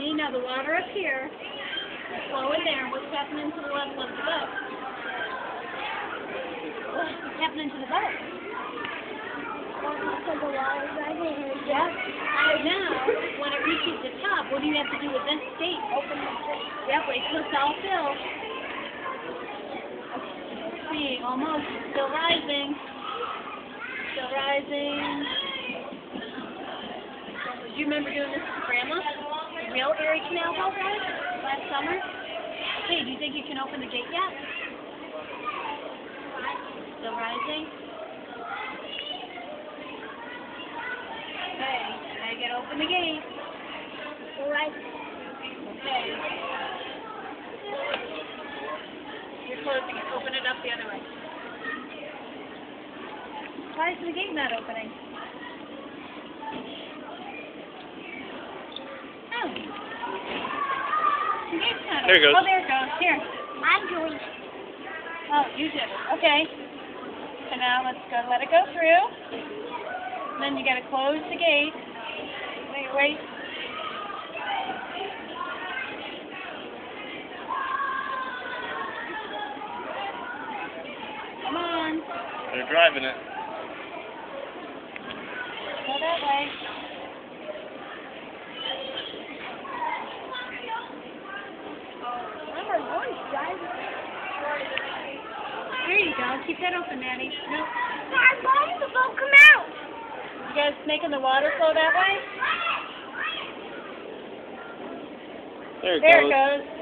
water up here. Flow in there. What's happening to the level of the boat? What's happening to the boat? The water's rising and it's Yep. So now, when it reaches the top, what do you have to do with this gate? open the gate. Yep, wait till it's all filled. See, almost. Still rising. Still rising. Do you remember doing this with Grandma? Real Erie Canal boat ride last summer? Hey, do you think you can open the gate yet? Still rising? Okay, I gotta open the gate. Still rising. Okay. You're closing it. Open it up the other way. Why is the gate not opening? The gate's not There it goes. Oh, there it goes. Here. I'm doing it. Oh, you did it. Okay. So now let's go let it go through. then you gotta close the gate. Wait, wait. Come on. They're driving it. Go that way. There you go. Keep that open, Maddie. No. I'm letting the boat come out. You guys making the water flow that way? There it There goes. it goes.